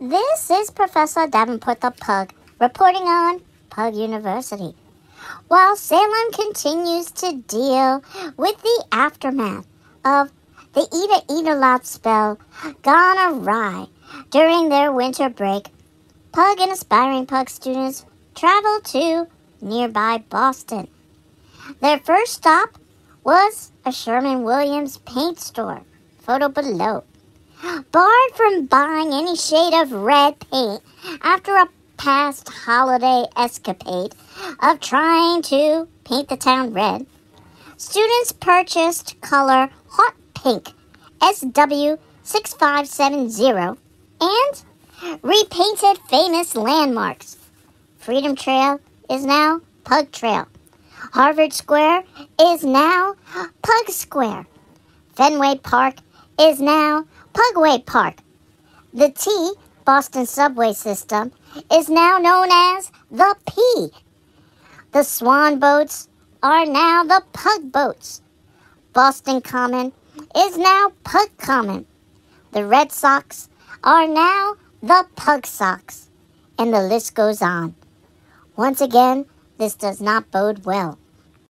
This is Professor Davenport the Pug reporting on Pug University. While Salem continues to deal with the aftermath of the Eat a Eat a Lot spell gone awry during their winter break, Pug and aspiring Pug students travel to nearby Boston. Their first stop was a Sherwin-Williams paint store, photo below. Barred from buying any shade of red paint after a past holiday escapade of trying to paint the town red, students purchased color hot pink SW6570 and repainted famous landmarks. Freedom Trail is now Pug Trail. Harvard Square is now Pug Square. Fenway Park is now Pugway Park. The T, Boston subway system, is now known as the P. The Swan boats are now the Pug boats. Boston Common is now Pug Common. The Red Sox are now the Pug Sox. And the list goes on. Once again, this does not bode well.